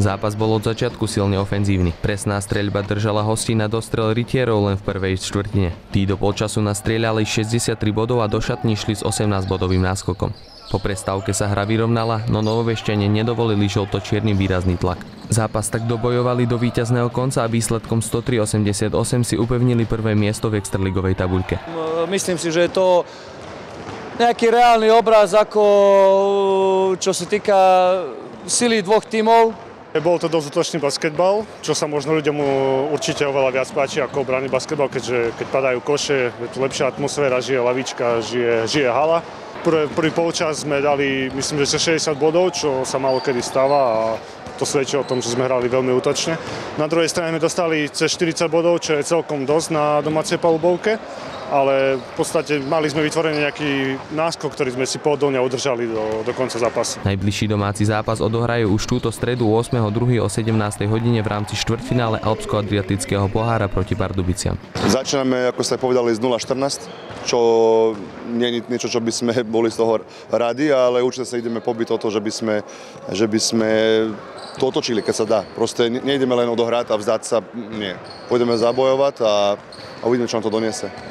Zápas bol od začiatku silne ofenzívny. Presná streľba držala hostí na dostrel rytierov len v prvej štvrtine. Tí do polčasu nastrieľali 63 bodov a do šatní šli s 18-bodovým náskokom. Po prestávke sa hra vyrovnala, no novovešťanie nedovolili žlto-čierny výrazný tlak. Zápas tak dobojovali do víťazného konca a výsledkom 103-88 si upevnili prvé miesto v extraligovej tabuľke. Myslím si, že je to nejaký reálny obraz, ako čo sa týka sily dvoch tímov. Bol to dosť útočný basketbal, čo sa možno ľuďom určite oveľa viac páči ako obranný basketbal, keďže keď padajú koše, je tu lepšia atmosféra, žije lavička, žije, žije hala. Prvý, prvý polčas sme dali, myslím, že 60 bodov, čo sa malo kedy stáva a to svedčí o tom, že sme hrali veľmi útočne. Na druhej strane sme dostali cez 40 bodov, čo je celkom dosť na domácej palubovke, ale v podstate mali sme vytvorený nejaký náskok, ktorý sme si pohodlne udržali do, do konca zápasu. Najbližší domáci zápas odohrajú už túto stredu 8.2. o 17. hodine v rámci štvrtfinále Alpsko-Adriatického pohára proti Pardubiciam. Začíname, ako ste povedali, z 0-14, čo nie je niečo, čo by sme boli z toho radi, ale určite sa ideme pobiť o to, že by sme, že by sme to otočili, keď sa dá. Proste nejdeme len odohrať a vzdať sa, nie. Pôjdeme zabojovať a, a uvidíme, čo nám to doniesie.